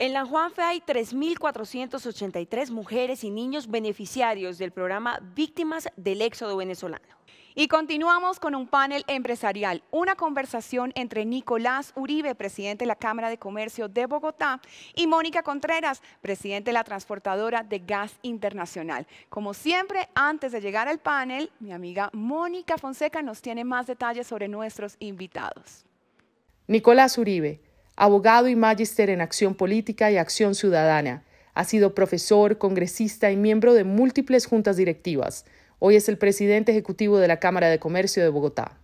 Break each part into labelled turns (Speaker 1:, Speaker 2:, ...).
Speaker 1: En la Juanfe hay 3.483 mujeres y niños beneficiarios del programa Víctimas del Éxodo Venezolano.
Speaker 2: Y continuamos con un panel empresarial, una conversación entre Nicolás Uribe, presidente de la Cámara de Comercio de Bogotá, y Mónica Contreras, presidente de la transportadora de gas internacional. Como siempre, antes de llegar al panel, mi amiga Mónica Fonseca nos tiene más detalles sobre nuestros invitados.
Speaker 3: Nicolás Uribe, abogado y magíster en acción política y acción ciudadana. Ha sido profesor, congresista y miembro de múltiples juntas directivas Hoy es el presidente ejecutivo de la Cámara de Comercio de Bogotá.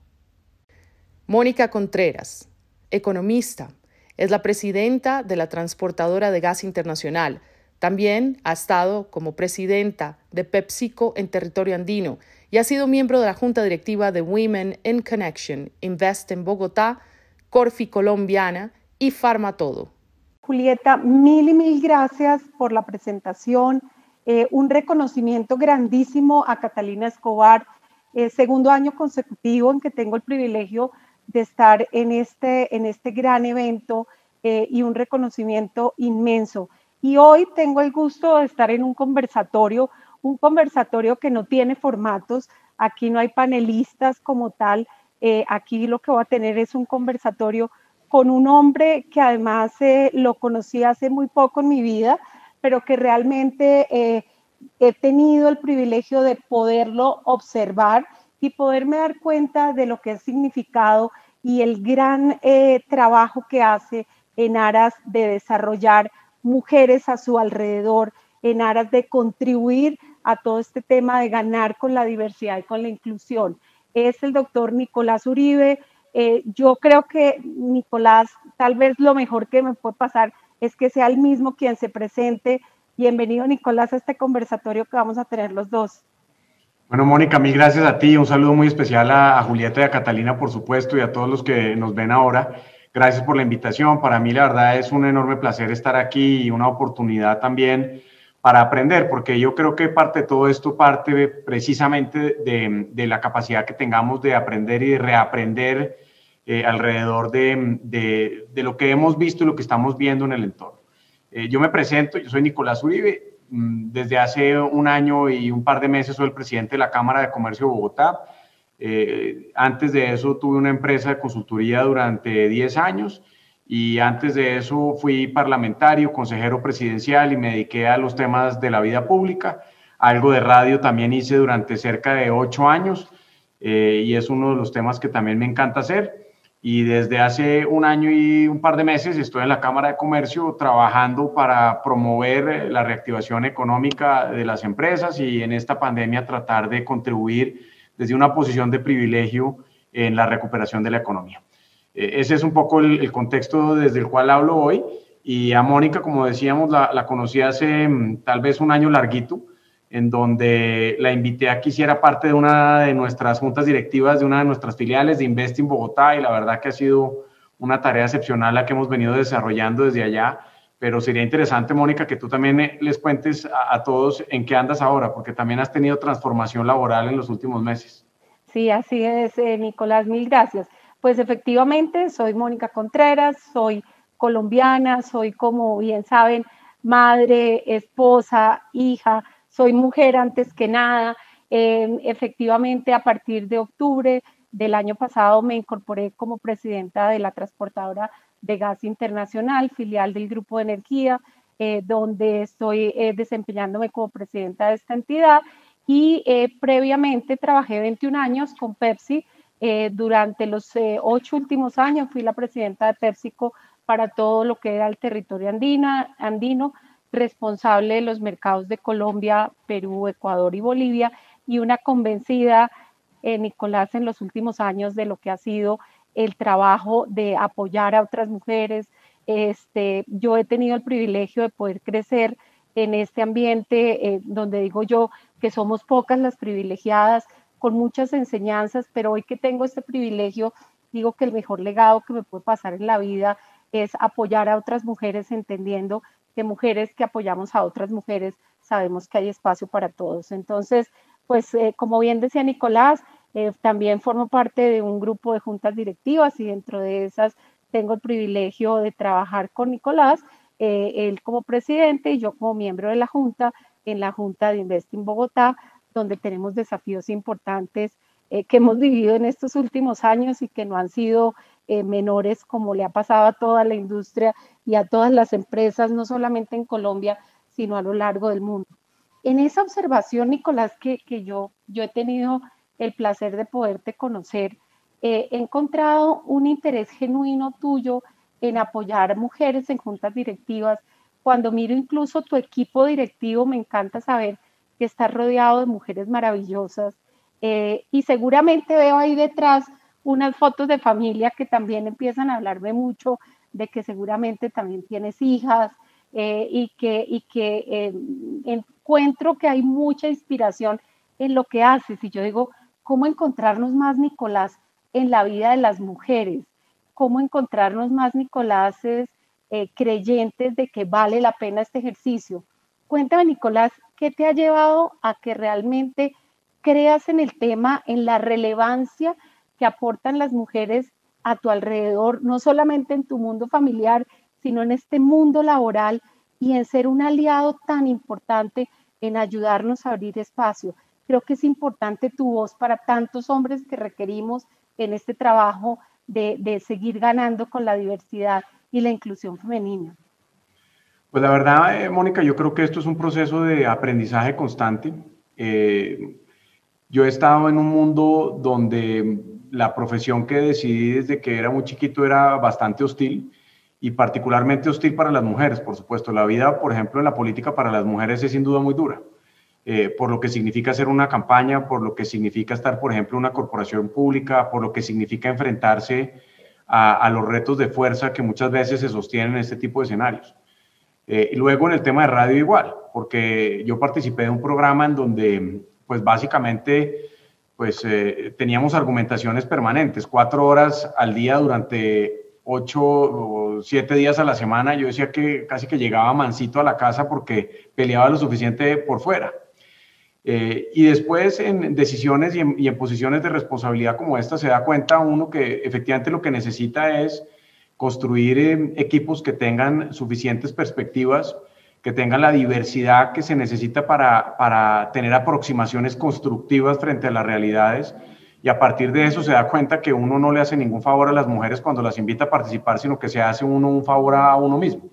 Speaker 3: Mónica Contreras, economista, es la presidenta de la Transportadora de Gas Internacional. También ha estado como presidenta de PepsiCo en territorio andino y ha sido miembro de la junta directiva de Women in Connection, Invest en Bogotá, Corfi Colombiana y Farmatodo.
Speaker 4: Julieta, mil y mil gracias por la presentación eh, un reconocimiento grandísimo a Catalina Escobar, eh, segundo año consecutivo en que tengo el privilegio de estar en este, en este gran evento eh, y un reconocimiento inmenso. Y hoy tengo el gusto de estar en un conversatorio, un conversatorio que no tiene formatos, aquí no hay panelistas como tal, aquí lo que voy a tener es un conversatorio con un hombre que además lo conocí hace muy poco en mi vida, pero que realmente eh, he tenido el privilegio de poderlo observar y poderme dar cuenta de lo que ha significado y el gran eh, trabajo que hace en aras de desarrollar mujeres a su alrededor, en aras de contribuir a todo este tema de ganar con la diversidad y con la inclusión. Es el doctor Nicolás Uribe. Eh, yo creo que Nicolás, tal vez lo mejor que me puede pasar es que sea el mismo quien se presente. Bienvenido, Nicolás, a este conversatorio que vamos a tener los dos.
Speaker 5: Bueno, Mónica, mil gracias a ti. Un saludo muy especial a, Julieta y a Catalina, por supuesto, y a todos los que nos ven ahora. Gracias por la invitación. Para mí, la verdad, es un enorme placer estar aquí y una oportunidad también para aprender, porque yo creo que parte de todo esto parte precisamente de, de la capacidad que tengamos de aprender y de reaprender eh, alrededor de, de, lo que hemos visto y lo que estamos viendo en el entorno. Eh, yo me presento, yo soy Nicolás Uribe, mm, desde hace un año y un par de meses soy el presidente de la Cámara de Comercio de Bogotá. Eh, antes de eso tuve una empresa de consultoría durante 10 años y antes de eso fui parlamentario, consejero presidencial y me dediqué a los temas de la vida pública. Algo de radio también hice durante cerca de 8 años y es uno de los temas que también me encanta hacer y desde hace un año y un par de meses estoy en la Cámara de Comercio trabajando para promover eh, la reactivación económica de las empresas y en esta pandemia tratar de contribuir desde una posición de privilegio en la recuperación de la economía. Eh, ese es un poco el, contexto desde el cual hablo hoy y a Mónica, como decíamos, la, la conocí hace mm, tal vez un año larguito en donde la invité a que hiciera parte de una de nuestras juntas directivas de una de nuestras filiales de Investing Bogotá y la verdad que ha sido una tarea excepcional la que hemos venido desarrollando desde allá. Pero sería interesante, Mónica, que tú también eh, les cuentes a, todos en qué andas ahora, porque también has tenido transformación laboral en los últimos meses.
Speaker 4: Sí, así es, eh, Nicolás, mil gracias. Pues efectivamente, soy Mónica Contreras, soy colombiana, soy, como bien saben, madre, esposa, hija, soy mujer antes que nada. Em, efectivamente, a partir de octubre del año pasado me incorporé como presidenta de la transportadora de gas internacional, filial del Grupo de Energía, eh, donde estoy eh, desempeñándome como presidenta de esta entidad. Y eh, previamente trabajé 21 años con Pepsi. durante los ocho últimos años fui la presidenta de PepsiCo para todo lo que era el territorio andina, andino responsable de los mercados de Colombia, Perú, Ecuador y Bolivia, y una convencida, eh, Nicolás, en los últimos años de lo que ha sido el trabajo de apoyar a otras mujeres. Este, yo he tenido el privilegio de poder crecer en este ambiente eh, donde digo yo que somos pocas las privilegiadas, con muchas enseñanzas, pero hoy que tengo este privilegio, digo que el mejor legado que me puede pasar en la vida es apoyar a otras mujeres entendiendo mujeres que apoyamos a otras mujeres sabemos que hay espacio para todos. Entonces, pues eh, como bien decía Nicolás, eh, también formo parte de un grupo de juntas directivas y dentro de esas tengo el privilegio de trabajar con Nicolás eh, él como presidente y yo como miembro de la Junta, en la Junta de Investing Bogotá, donde tenemos desafíos importantes que hemos vivido en estos últimos años y que no han sido eh, menores como le ha pasado a toda la industria y a todas las empresas, no solamente en Colombia, sino a lo largo del mundo. En esa observación, Nicolás, que, que yo, yo he tenido el placer de poderte conocer, he encontrado un interés genuino tuyo en apoyar mujeres en juntas directivas. Cuando miro incluso tu equipo directivo, me encanta saber que estás rodeado de mujeres maravillosas. Eh, y seguramente veo ahí detrás unas fotos de familia que también empiezan a hablarme mucho de que seguramente también tienes hijas eh, y que, y que eh, encuentro que hay mucha inspiración en lo que haces. Y yo digo, ¿cómo encontrarnos más, Nicolás, en la vida de las mujeres? cómo encontrarnos más Nicoláses eh, creyentes de que vale la pena este ejercicio. Cuéntame, Nicolás, ¿qué te ha llevado a que realmente creas en el tema, en la relevancia que aportan las mujeres a tu alrededor, no solamente en tu mundo familiar, sino en este mundo laboral y en ser un aliado tan importante en ayudarnos a abrir espacio. Creo que es importante tu voz para tantos hombres que requerimos en este trabajo de, seguir ganando con la diversidad y la inclusión femenina?
Speaker 5: Pues la verdad, eh, Mónica, yo creo que esto es un proceso de aprendizaje constante. Eh, yo he estado en un mundo donde la profesión que decidí desde que era muy chiquito era bastante hostil y particularmente hostil para las mujeres, por supuesto. La vida, por ejemplo, en la política para las mujeres es sin duda muy dura. Eh, por lo que significa hacer una campaña, por lo que significa estar, por ejemplo, en una corporación pública, por lo que significa enfrentarse a, los retos de fuerza que muchas veces se sostienen en este tipo de escenarios. Eh, y luego en el tema de radio igual, porque yo participé de un programa en donde, pues básicamente, pues eh, teníamos argumentaciones permanentes, cuatro horas al día durante ocho o siete días a la semana. Yo decía que casi que llegaba mansito a la casa porque peleaba lo suficiente por fuera. Eh, y después en decisiones y en, posiciones de responsabilidad como esta se da cuenta uno que efectivamente lo que necesita es construir eh, equipos que tengan suficientes perspectivas, que tengan la diversidad que se necesita para, para tener aproximaciones constructivas frente a las realidades. Y a partir de eso se da cuenta que uno no le hace ningún favor a las mujeres cuando las invita a participar, sino que se hace uno un favor a uno mismo.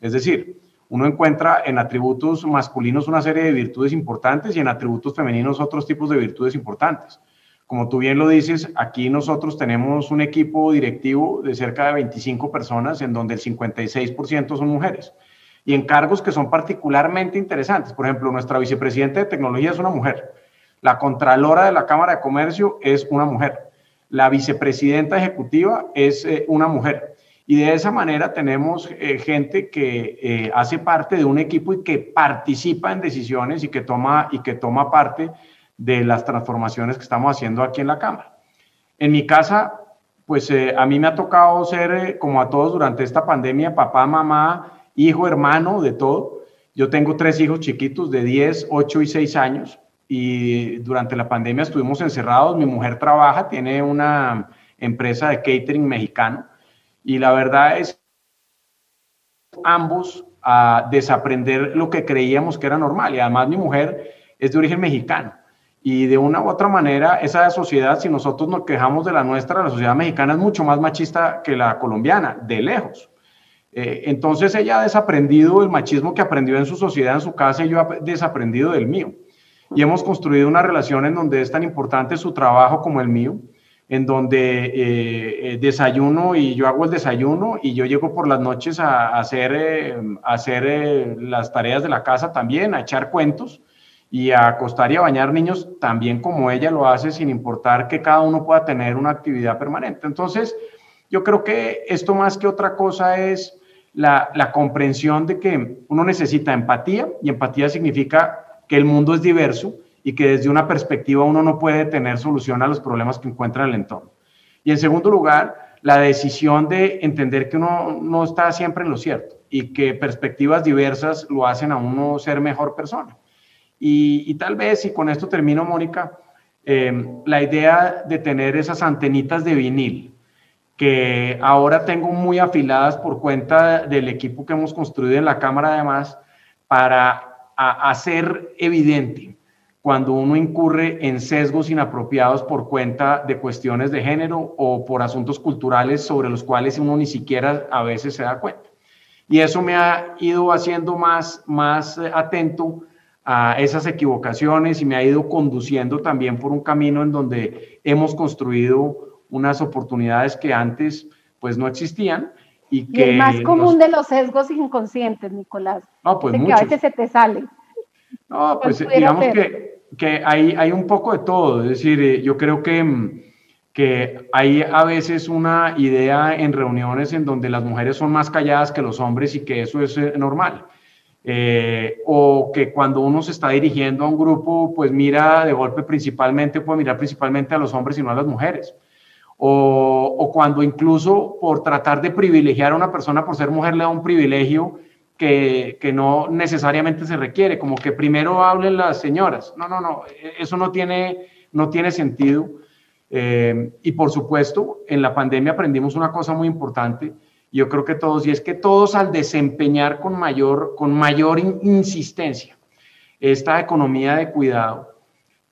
Speaker 5: Es decir, uno encuentra en atributos masculinos una serie de virtudes importantes y en atributos femeninos otros tipos de virtudes importantes. Como tú bien lo dices, aquí nosotros tenemos un equipo directivo de cerca de 25 personas en donde el 56% son mujeres y en cargos que son particularmente interesantes. Por ejemplo, nuestra vicepresidenta de tecnología es una mujer, la contralora de la Cámara de Comercio es una mujer, la vicepresidenta ejecutiva es eh, una mujer y de esa manera tenemos eh, gente que eh, hace parte de un equipo y que participa en decisiones y que toma, y que toma parte de las transformaciones que estamos haciendo aquí en la Cámara. En mi casa, pues eh, a mí me ha tocado ser, como a todos durante esta pandemia, papá, mamá, hijo, hermano, de todo. Yo tengo tres hijos chiquitos de 10, 8 y 6 años y durante la pandemia estuvimos encerrados. Mi mujer trabaja, tiene una empresa de catering mexicano y la verdad es ambos a desaprender lo que creíamos que era normal. Y además mi mujer es de origen mexicano. Y de una u otra manera, esa sociedad, si nosotros nos quejamos de la nuestra, la sociedad mexicana es mucho más machista que la colombiana, de lejos. Eh, entonces ella ha desaprendido el machismo que aprendió en su sociedad, en su casa, y yo he desaprendido del mío. Y hemos construido una relación en donde es tan importante su trabajo como el mío en donde eh, eh, desayuno y yo hago el desayuno y yo llego por las noches a, hacer, eh, hacer las tareas de la casa también, a echar cuentos y a acostar y a bañar niños también como ella lo hace sin importar que cada uno pueda tener una actividad permanente. Entonces, yo creo que esto más que otra cosa es la, comprensión de que uno necesita empatía y empatía significa que el mundo es diverso y que desde una perspectiva uno no puede tener solución a los problemas que encuentra en el entorno. Y en segundo lugar, la decisión de entender que uno no está siempre en lo cierto y que perspectivas diversas lo hacen a uno ser mejor persona. Y, tal vez, y con esto termino, Mónica, em, la idea de tener esas antenitas de vinil. Que ahora tengo muy afiladas por cuenta del equipo que hemos construido en la Cámara además, para hacer evidente cuando uno incurre en sesgos inapropiados por cuenta de cuestiones de género o por asuntos culturales sobre los cuales uno ni siquiera a veces se da cuenta. Y eso me ha ido haciendo más, más atento a esas equivocaciones y me ha ido conduciendo también por un camino en donde hemos construido unas oportunidades que antes pues no existían y que...
Speaker 4: el más común de los sesgos inconscientes, Nicolás.
Speaker 5: No, pues
Speaker 4: que a veces se te sale.
Speaker 5: No, pues digamos que, que hay, hay un poco de todo. Es decir, eh, yo creo que, mm, que hay a veces una idea en reuniones en donde las mujeres son más calladas que los hombres y que eso es eh, normal. Eh, o que cuando uno se está dirigiendo a un grupo, pues mira de golpe principalmente, puede mirar principalmente a los hombres y no a las mujeres. O, cuando incluso por tratar de privilegiar a una persona por ser mujer le da un privilegio que, que, no necesariamente se requiere, como que primero hablen las señoras. No, no, no, eso no tiene, no tiene sentido. Eh, y por supuesto, en la pandemia aprendimos una cosa muy importante, yo creo que todos, y es que todos al desempeñar con mayor, con mayor insistencia esta economía de cuidado,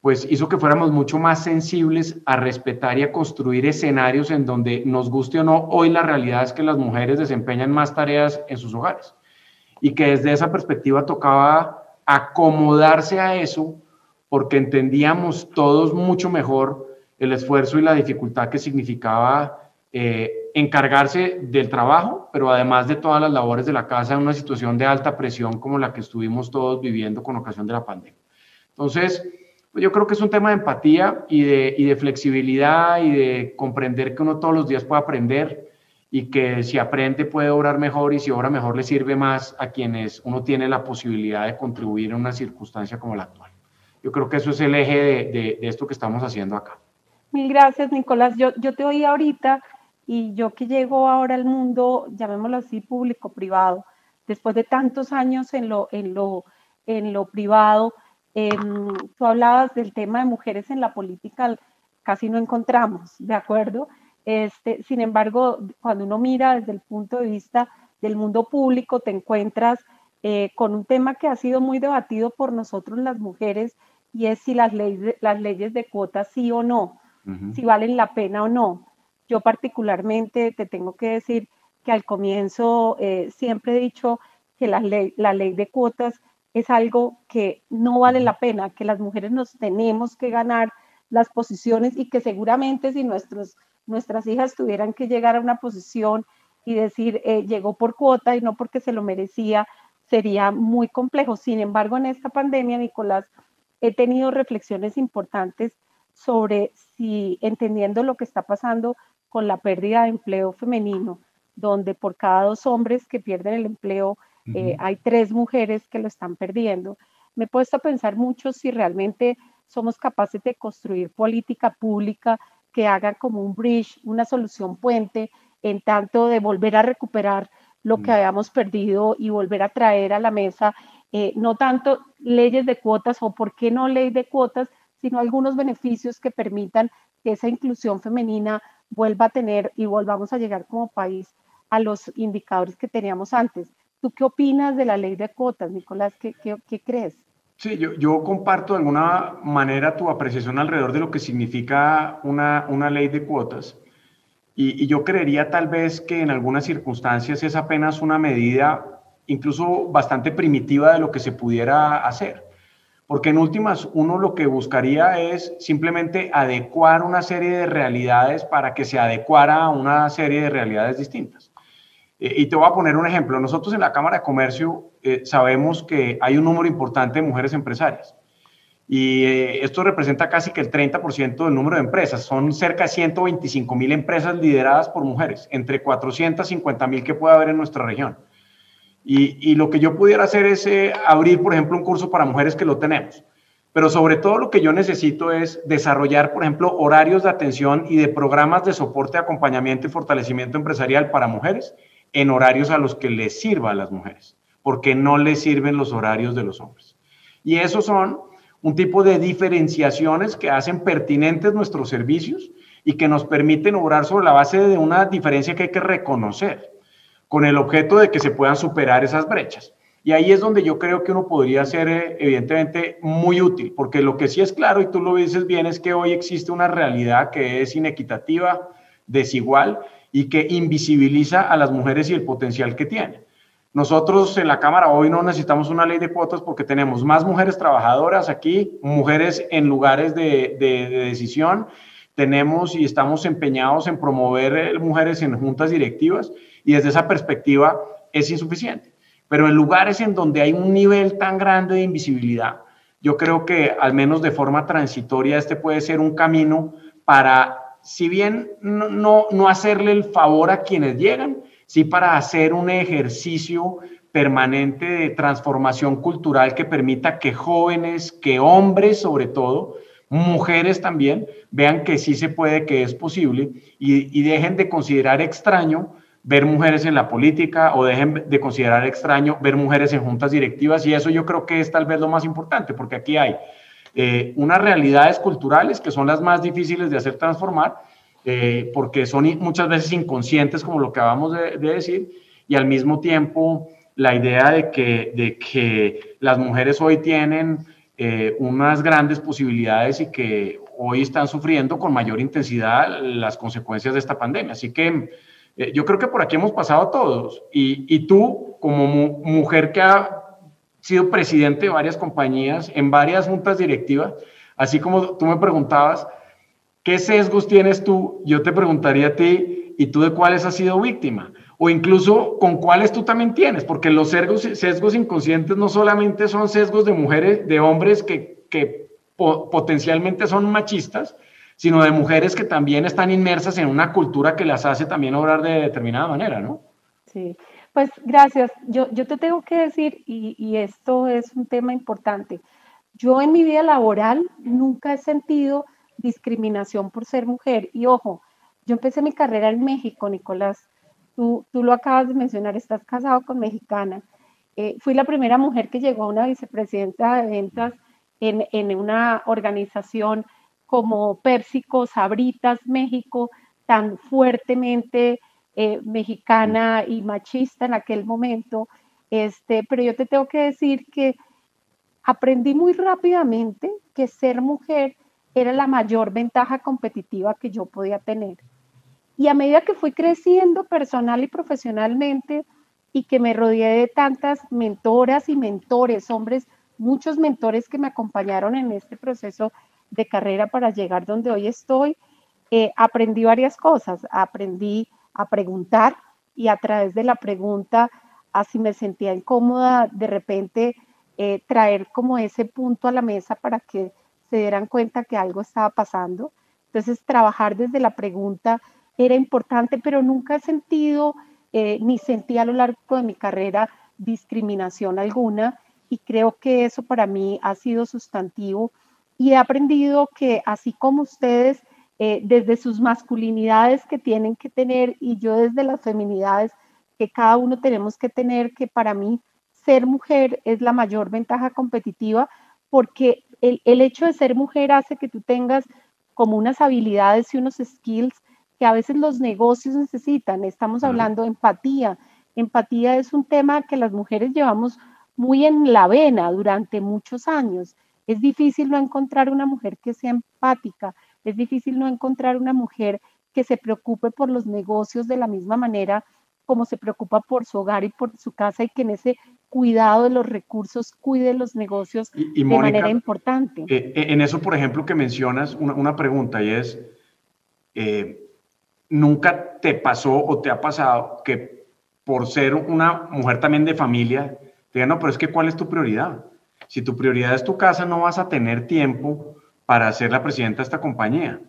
Speaker 5: pues hizo que fuéramos mucho más sensibles a respetar y a construir escenarios en donde nos guste o no, hoy la realidad es que las mujeres desempeñan más tareas en sus hogares y que desde esa perspectiva tocaba acomodarse a eso porque entendíamos todos mucho mejor el esfuerzo y la dificultad que significaba eh, encargarse del trabajo, pero además de todas las labores de la casa en una situación de alta presión como la que estuvimos todos viviendo con ocasión de la pandemia. Entonces, yo creo que es un tema de empatía y de, y de flexibilidad y de comprender que uno todos los días puede aprender y que si aprende puede obrar mejor y si obra mejor le sirve más a quienes uno tiene la posibilidad de contribuir en una circunstancia como la actual. Yo creo que eso es el eje de, de, de esto que estamos haciendo acá.
Speaker 4: Mil gracias, Nicolás. Yo, yo te oí ahorita y yo que llego ahora al mundo, llamémoslo así, público-privado, después de tantos años en lo, en lo, en lo privado, em, tú hablabas del tema de mujeres en la política, casi no encontramos, ¿de acuerdo? Este, sin embargo, cuando uno mira desde el punto de vista del mundo público, te encuentras eh, con un tema que ha sido muy debatido por nosotros las mujeres y es si las leyes, las leyes de cuotas sí o no, si valen la pena o no. Yo particularmente te tengo que decir que al comienzo eh, siempre he dicho que la ley, la ley de cuotas es algo que no vale la pena, que las mujeres nos tenemos que ganar las posiciones y que seguramente si nuestros, nuestras hijas tuvieran que llegar a una posición y decir eh, llegó por cuota y no porque se lo merecía, sería muy complejo. Sin embargo, en esta pandemia, Nicolás, he tenido reflexiones importantes sobre si entendiendo lo que está pasando con la pérdida de empleo femenino, donde por cada dos hombres que pierden el empleo, eh, hay tres mujeres que lo están perdiendo. Me he puesto a pensar mucho si realmente somos capaces de construir política pública que haga como un bridge, una solución puente, en tanto de volver a recuperar lo que habíamos perdido y volver a traer a la mesa, eh, no tanto leyes de cuotas o por qué no ley de cuotas, sino algunos beneficios que permitan que esa inclusión femenina vuelva a tener y volvamos a llegar como país a los indicadores que teníamos antes. ¿Tú qué opinas de la ley de cuotas, Nicolás? ¿Qué, crees?
Speaker 5: Sí, yo, comparto de alguna manera tu apreciación alrededor de lo que significa una, una ley de cuotas. Y, y, yo creería tal vez que en algunas circunstancias es apenas una medida incluso bastante primitiva de lo que se pudiera hacer porque en últimas uno lo que buscaría es simplemente adecuar una serie de realidades para que se adecuara a una serie de realidades distintas. Eh, y te voy a poner un ejemplo. Nosotros en la Cámara de Comercio eh, sabemos que hay un número importante de mujeres empresarias. Y eh, esto representa casi que el 30% del número de empresas. Son cerca de 125 mil empresas lideradas por mujeres, entre 450 mil que puede haber en nuestra región. Y, lo que yo pudiera hacer es eh, abrir, por ejemplo, un curso para mujeres que lo tenemos. Pero sobre todo lo que yo necesito es desarrollar, por ejemplo, horarios de atención y de programas de soporte, acompañamiento y fortalecimiento empresarial para mujeres en horarios a los que les sirva a las mujeres, porque no les sirven los horarios de los hombres. Y esos son un tipo de diferenciaciones que hacen pertinentes nuestros servicios y que nos permiten obrar sobre la base de una diferencia que hay que reconocer, con el objeto de que se puedan superar esas brechas. Y ahí es donde yo creo que uno podría ser eh, evidentemente muy útil, porque lo que sí es claro, y tú lo dices bien, es que hoy existe una realidad que es inequitativa, desigual y que invisibiliza a las mujeres y el potencial que tienen. Nosotros en la Cámara hoy no necesitamos una ley de cuotas porque tenemos más mujeres trabajadoras aquí, mujeres en lugares de, de decisión, tenemos y estamos empeñados en promover eh, mujeres en juntas directivas y desde esa perspectiva es insuficiente. Pero en lugares en donde hay un nivel tan grande de invisibilidad, yo creo que al menos de forma transitoria este puede ser un camino para, si bien no, no, hacerle el favor a quienes llegan, sí para hacer un ejercicio permanente de transformación cultural que permita que jóvenes, que hombres sobre todo, mujeres también, vean que sí se puede, que es posible y, y dejen de considerar extraño ver mujeres en la política o dejen de considerar extraño ver mujeres en juntas directivas y eso yo creo que es tal vez lo más importante porque aquí hay eh, unas realidades culturales que son las más difíciles de hacer transformar eh, porque son muchas veces inconscientes como lo acabamos de, decir y al mismo tiempo la idea de que, de que las mujeres hoy tienen eh, unas grandes posibilidades y que hoy están sufriendo con mayor intensidad las consecuencias de esta pandemia. Así que eh, yo creo que por aquí hemos pasado todos. Y, tú, como mujer que ha sido presidente de varias compañías, en varias juntas directivas, así como tú me preguntabas, ¿qué sesgos tienes tú? Yo te preguntaría a ti, ¿y tú de cuáles has sido víctima? O incluso con cuáles tú también tienes, porque los sesgos, sesgos inconscientes no solamente son sesgos de mujeres, de hombres que, que potencialmente son machistas, sino de mujeres que también están inmersas en una cultura que las hace también obrar de determinada manera, ¿no?
Speaker 4: Sí, pues gracias. Yo, yo te tengo que decir, y, y esto es un tema importante, yo en mi vida laboral nunca he sentido discriminación por ser mujer. Y ojo, yo empecé mi carrera en México, Nicolás. Tú, tú lo acabas de mencionar, estás casado con mexicana. Eh, fui la primera mujer que llegó a una vicepresidenta de ventas en, en una organización como PepsiCo, Sabritas, México, tan fuertemente eh, mexicana y machista en aquel momento. Este, pero yo te tengo que decir que aprendí muy rápidamente que ser mujer era la mayor ventaja competitiva que yo podía tener. Y a medida que fui creciendo personal y profesionalmente y que me rodeé de tantas mentoras y mentores, hombres, muchos mentores que me acompañaron en este proceso de carrera para llegar donde hoy estoy, eh, aprendí varias cosas. Aprendí a preguntar y a través de la pregunta, así me sentía incómoda, de repente eh, traer como ese punto a la mesa para que se dieran cuenta que algo estaba pasando. Entonces, trabajar desde la pregunta era importante, pero nunca he sentido eh, ni sentí a lo largo de mi carrera discriminación alguna y creo que eso para mí ha sido sustantivo y he aprendido que así como ustedes, eh, desde sus masculinidades que tienen que tener y yo desde las feminidades que cada uno tenemos que tener, que para mí ser mujer es la mayor ventaja competitiva porque el, el hecho de ser mujer hace que tú tengas como unas habilidades y unos skills que a veces los negocios necesitan. Estamos hablando de empatía. Empatía es un tema que las mujeres llevamos muy en la vena durante muchos años es difícil no encontrar una mujer que sea empática, es difícil no encontrar una mujer que se preocupe por los negocios de la misma manera como se preocupa por su hogar y por su casa y que en ese cuidado de los recursos cuide los negocios de manera importante.
Speaker 5: Eh, eh, en eso, por ejemplo, que mencionas una, pregunta y es, eh, ¿nunca te pasó o te ha pasado que por ser una mujer también de familia, te digan, no, pero es que ¿cuál es tu prioridad? Si tu prioridad es tu casa, no vas a tener tiempo para ser la presidenta de esta compañía.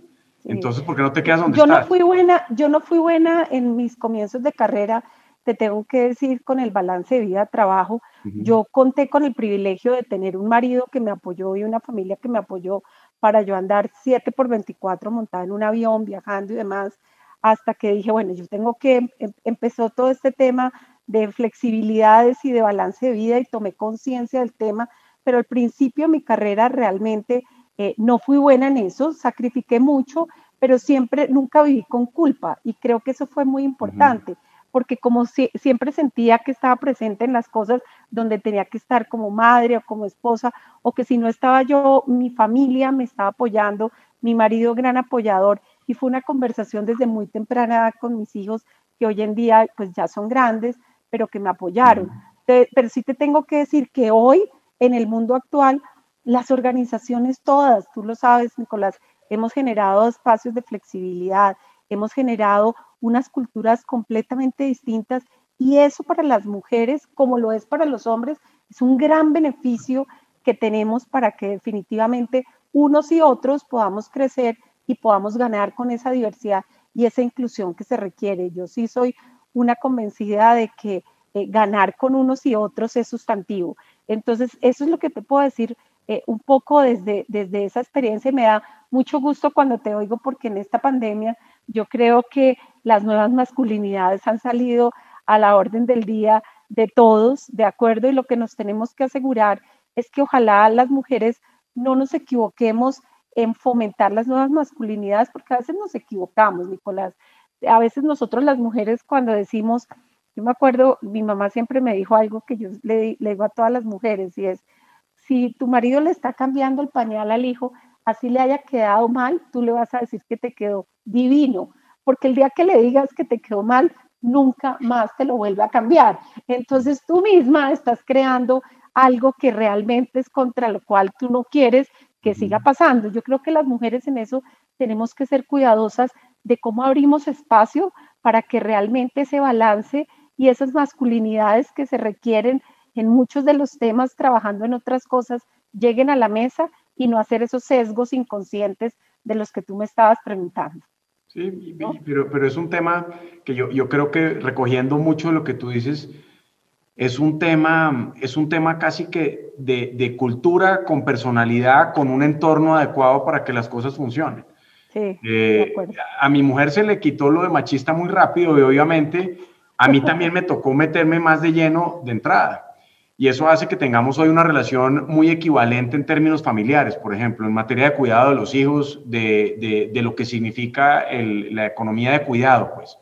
Speaker 5: Entonces, ¿por qué no te quedas donde
Speaker 4: yo
Speaker 5: estás?
Speaker 4: No fui buena, yo no fui buena en mis comienzos de carrera, te tengo que decir, con el balance de vida-trabajo. Yo conté con el privilegio de tener un marido que me apoyó y una familia que me apoyó para yo andar 7 por 24 montada en un avión, viajando y demás, hasta que dije, bueno, yo tengo que, em, empezó todo este tema de flexibilidades y de balance de vida y tomé conciencia del tema pero al principio mi carrera realmente eh, no fui buena en eso, sacrifiqué mucho, pero siempre, nunca viví con culpa y creo que eso fue muy importante. porque como siempre sentía que estaba presente en las cosas donde tenía que estar como madre o como esposa, o que si no estaba yo, mi familia me estaba apoyando, mi marido gran apoyador, y fue una conversación desde muy temprana edad con mis hijos, que hoy en día pues ya son grandes, pero que me apoyaron. pero sí te tengo que decir que hoy, en el mundo actual, las organizaciones todas, tú lo sabes, Nicolás, hemos generado espacios de flexibilidad, hemos generado unas culturas completamente distintas y eso para las mujeres, como lo es para los hombres, es un gran beneficio que tenemos para que definitivamente unos y otros podamos crecer y podamos ganar con esa diversidad y esa inclusión que se requiere. Yo sí soy una convencida de que eh, ganar con unos y otros es sustantivo. Entonces, eso es lo que te puedo decir eh, un poco desde, desde esa experiencia y me da mucho gusto cuando te oigo porque en esta pandemia yo creo que las nuevas masculinidades han salido a la orden del día de todos, de acuerdo, y lo que nos tenemos que asegurar es que ojalá las mujeres no nos equivoquemos en fomentar las nuevas masculinidades, porque a veces nos equivocamos, Nicolás. A veces nosotros las mujeres cuando decimos, yo me acuerdo, mi mamá siempre me dijo algo que yo le, le digo a todas las mujeres y es, si tu marido le está cambiando el pañal al hijo, así le haya quedado mal, tú le vas a decir que te quedó divino, porque el día que le digas que te quedó mal, nunca más te lo vuelve a cambiar. Entonces tú misma estás creando algo que realmente es contra lo cual tú no quieres que siga pasando. Yo creo que las mujeres en eso tenemos que ser cuidadosas de cómo abrimos espacio para que realmente ese balance y esas masculinidades que se requieren en muchos de los temas, trabajando en otras cosas, lleguen a la mesa y no hacer esos sesgos inconscientes de los que tú me estabas preguntando.
Speaker 5: Sí, pero, pero es un tema que yo, yo creo que recogiendo mucho lo que tú dices, es un tema, es un tema casi que de, de, cultura, con personalidad, con un entorno adecuado para que las cosas funcionen. Sí, eh, a mi mujer se le quitó lo de machista muy rápido y obviamente a mí también me tocó meterme más de lleno de entrada. Y eso hace que tengamos hoy una relación muy equivalente en términos familiares, por ejemplo, en materia de cuidado de los hijos, de, de, lo que significa la economía de cuidado, pues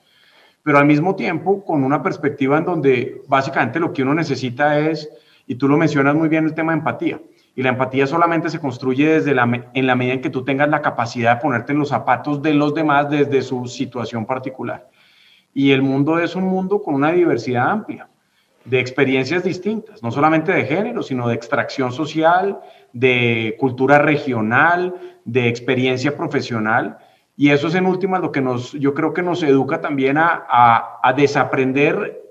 Speaker 5: pero al mismo tiempo con una perspectiva en donde básicamente lo que uno necesita es, y tú lo mencionas muy bien, el tema de empatía. Y la empatía solamente se construye desde la, en la medida en que tú tengas la capacidad de ponerte en los zapatos de los demás desde su situación particular. Y el mundo es un mundo con una diversidad amplia de experiencias distintas, no solamente de género, sino de extracción social, de cultura regional, de experiencia profesional. Y eso es en última lo que nos, yo creo que nos educa también a, a, desaprender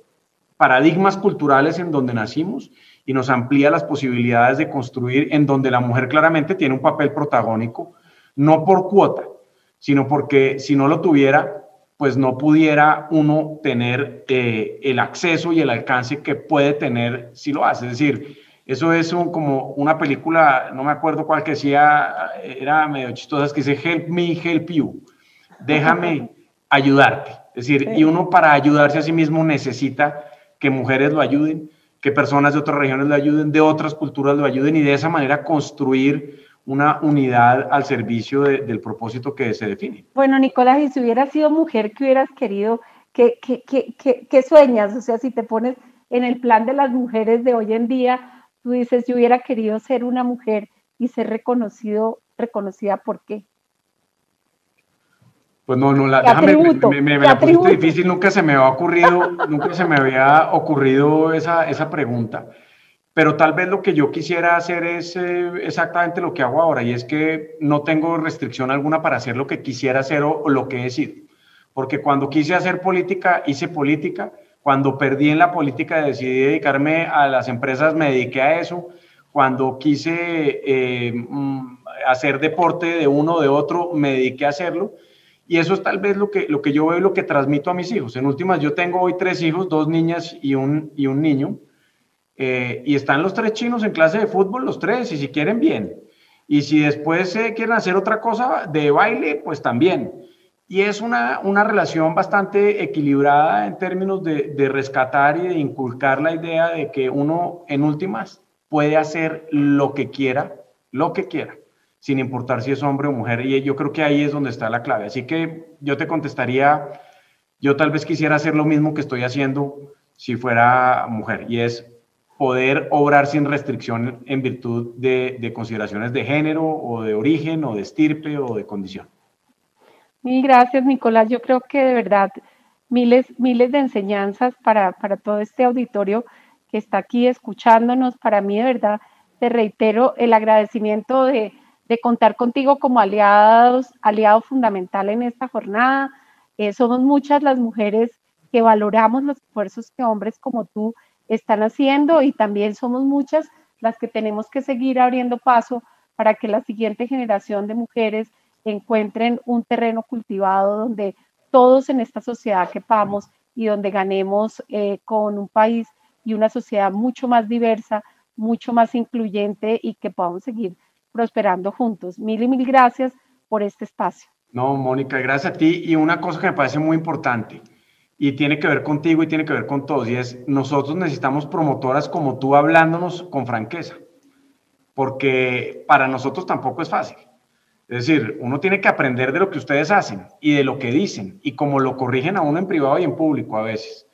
Speaker 5: paradigmas culturales en donde nacimos y nos amplía las posibilidades de construir en donde la mujer claramente tiene un papel protagónico, no por cuota, sino porque si no lo tuviera, pues no pudiera uno tener eh, el acceso y el alcance que puede tener si lo hace. Es decir, eso es un, como una película, no me acuerdo cuál que decía, era medio chistosa, que dice Help me, help you. Déjame ayudarte. Es decir, y uno para ayudarse a sí mismo necesita que mujeres lo ayuden, que personas de otras regiones lo ayuden, de otras culturas lo ayuden y de esa manera construir una unidad al servicio del propósito que se define.
Speaker 4: Bueno, Nicolás, y si hubieras sido mujer, ¿qué hubieras querido? ¿Qué, qué, qué, qué sueñas? O sea, si te pones en el plan de las mujeres de hoy en día, tú dices, yo hubiera querido ser una mujer y ser reconocido, reconocida por qué.
Speaker 5: Pues no, no, la, déjame, me, me, la pusiste difícil, nunca se me había ocurrido, nunca se me había ocurrido esa, esa pregunta. Pero tal vez lo que yo quisiera hacer es eh, exactamente lo que hago ahora, y es que no tengo restricción alguna para hacer lo que quisiera hacer o, lo que he sido. Porque cuando quise hacer política, hice política, cuando perdí en la política decidí dedicarme a las empresas, me dediqué a eso. Cuando quise eh, mm, hacer deporte de uno o de otro, me dediqué a hacerlo. Y eso es tal vez lo que, lo que yo veo y lo que transmito a mis hijos. En últimas, yo tengo hoy tres hijos, dos niñas y un, y un niño. Eh, y están los tres chinos en clase de fútbol, los tres, y si quieren, bien. Y si después eh, quieren hacer otra cosa de baile, pues también. Y es una, una relación bastante equilibrada en términos de, de, rescatar y de inculcar la idea de que uno, en últimas, puede hacer lo que quiera, lo que quiera, sin importar si es hombre o mujer. Y yo creo que ahí es donde está la clave. Así que yo te contestaría, yo tal vez quisiera hacer lo mismo que estoy haciendo si fuera mujer, y es poder obrar sin restricción en virtud de, consideraciones de género o de origen o de estirpe o de condición.
Speaker 4: Mil gracias, Nicolás. Yo creo que de verdad miles, miles de enseñanzas para, para todo este auditorio que está aquí escuchándonos. Para mí, de verdad, te reitero el agradecimiento de, de contar contigo como aliados, aliado fundamental en esta jornada. Eh, somos muchas las mujeres que valoramos los esfuerzos que hombres como tú están haciendo y también somos muchas las que tenemos que seguir abriendo paso para que la siguiente generación de mujeres encuentren un terreno cultivado donde todos en esta sociedad quepamos y donde ganemos eh, con un país y una sociedad mucho más diversa, mucho más incluyente y que podamos seguir prosperando juntos. Mil y mil gracias por este espacio.
Speaker 5: No, Mónica, gracias a ti. Y una cosa que me parece muy importante y tiene que ver contigo y tiene que ver con todos, y es nosotros necesitamos promotoras como tú hablándonos con franqueza, porque para nosotros tampoco es fácil. Es decir, uno tiene que aprender de lo que ustedes hacen y de lo que dicen y cómo lo corrigen a uno en privado y en público a veces.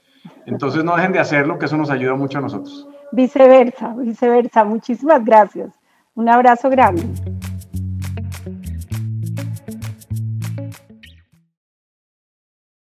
Speaker 5: Entonces no dejen de hacerlo, que eso nos ayuda mucho a nosotros.
Speaker 4: Viceversa, viceversa. Muchísimas gracias. Un abrazo grande.